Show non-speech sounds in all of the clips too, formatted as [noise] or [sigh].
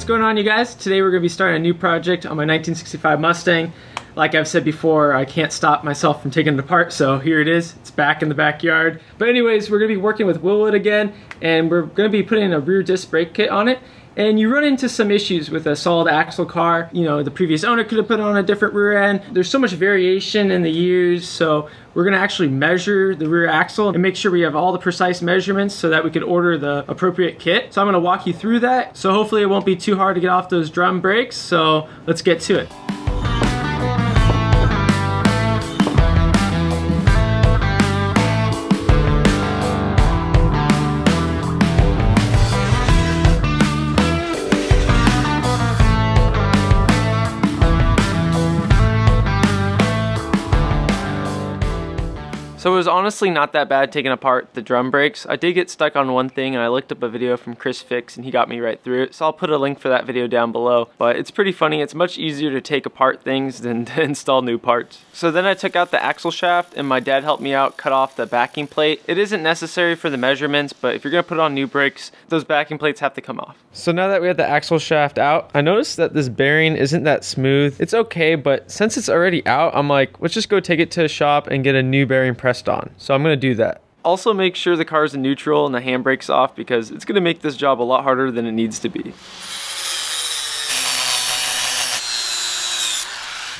What's going on you guys? Today we're going to be starting a new project on my 1965 Mustang. Like I've said before, I can't stop myself from taking it apart, so here it is. It's back in the backyard. But anyways, we're to be working with Wilwood again, and we're to be putting a rear disc brake kit on it and you run into some issues with a solid axle car. You know, the previous owner could have put on a different rear end. There's so much variation in the years, so we're gonna actually measure the rear axle and make sure we have all the precise measurements so that we could order the appropriate kit. So I'm gonna walk you through that. So hopefully it won't be too hard to get off those drum brakes, so let's get to it. So it was honestly not that bad taking apart the drum brakes. I did get stuck on one thing and I looked up a video from ChrisFix and he got me right through it. So I'll put a link for that video down below. But it's pretty funny. It's much easier to take apart things than [laughs] to install new parts. So then I took out the axle shaft and my dad helped me out cut off the backing plate. It isn't necessary for the measurements, but if you're gonna put on new brakes, those backing plates have to come off. So now that we have the axle shaft out, I noticed that this bearing isn't that smooth. It's okay, but since it's already out, I'm like, let's just go take it to a shop and get a new bearing press pressed on. So I'm gonna do that. Also make sure the car's in neutral and the handbrake's off because it's gonna make this job a lot harder than it needs to be.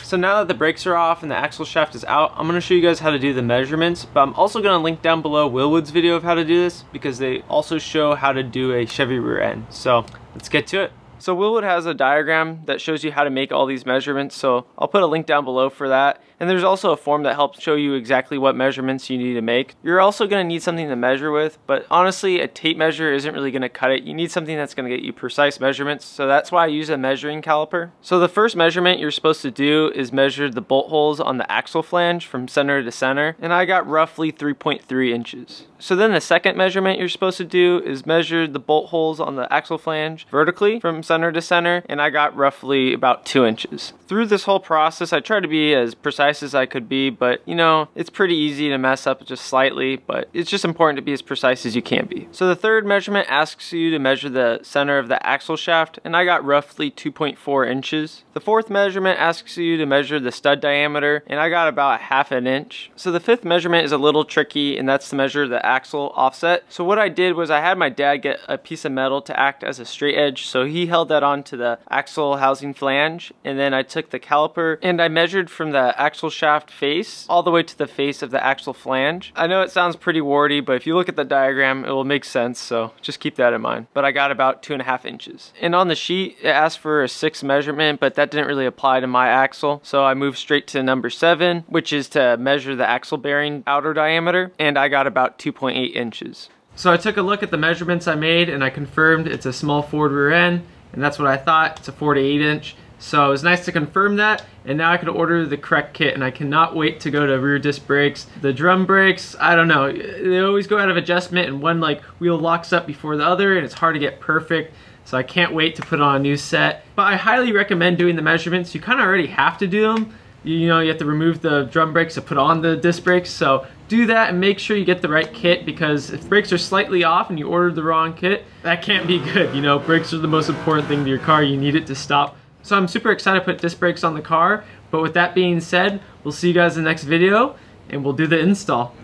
So now that the brakes are off and the axle shaft is out, I'm gonna show you guys how to do the measurements, but I'm also gonna link down below Wilwood's video of how to do this because they also show how to do a Chevy rear end. So let's get to it. So Wilwood has a diagram that shows you how to make all these measurements, so I'll put a link down below for that. And there's also a form that helps show you exactly what measurements you need to make. You're also going to need something to measure with, but honestly, a tape measure isn't really going to cut it. You need something that's going to get you precise measurements, so that's why I use a measuring caliper. So the first measurement you're supposed to do is measure the bolt holes on the axle flange from center to center, and I got roughly 3.3 inches. So then the second measurement you're supposed to do is measure the bolt holes on the axle flange vertically from center to center, and I got roughly about 2 inches. Through this whole process, I try to be as precise precise as I could be, but you know, it's pretty easy to mess up just slightly, but it's just important to be as precise as you can be. So the third measurement asks you to measure the center of the axle shaft, and I got roughly 2.4 inches. The fourth measurement asks you to measure the stud diameter, and I got about half an inch. So the fifth measurement is a little tricky, and that's to measure the axle offset. So what I did was I had my dad get a piece of metal to act as a straight edge, so he held that onto the axle housing flange, and then I took the caliper and I measured from the axle shaft face all the way to the face of the axle flange. I know it sounds pretty warty, but if you look at the diagram, it will make sense, so just keep that in mind. But I got about two and a half inches. And on the sheet, it asked for a six measurement, but that didn't really apply to my axle, so I moved straight to number seven, which is to measure the axle bearing outer diameter, and I got about 2.8 inches. So I took a look at the measurements I made and I confirmed it's a small Ford rear end and that's what I thought. It's a 4 to 8 inch. So it was nice to confirm that and now I can order the correct kit and I cannot wait to go to rear disc brakes. The drum brakes, I don't know, they always go out of adjustment and one like wheel locks up before the other and it's hard to get perfect. So I can't wait to put on a new set. But I highly recommend doing the measurements. You kind of already have to do them. You know, you have to remove the drum brakes to put on the disc brakes. So do that and make sure you get the right kit because if brakes are slightly off and you ordered the wrong kit, that can't be good. You know, brakes are the most important thing to your car. You need it to stop so I'm super excited to put disc brakes on the car, but with that being said, we'll see you guys in the next video, and we'll do the install.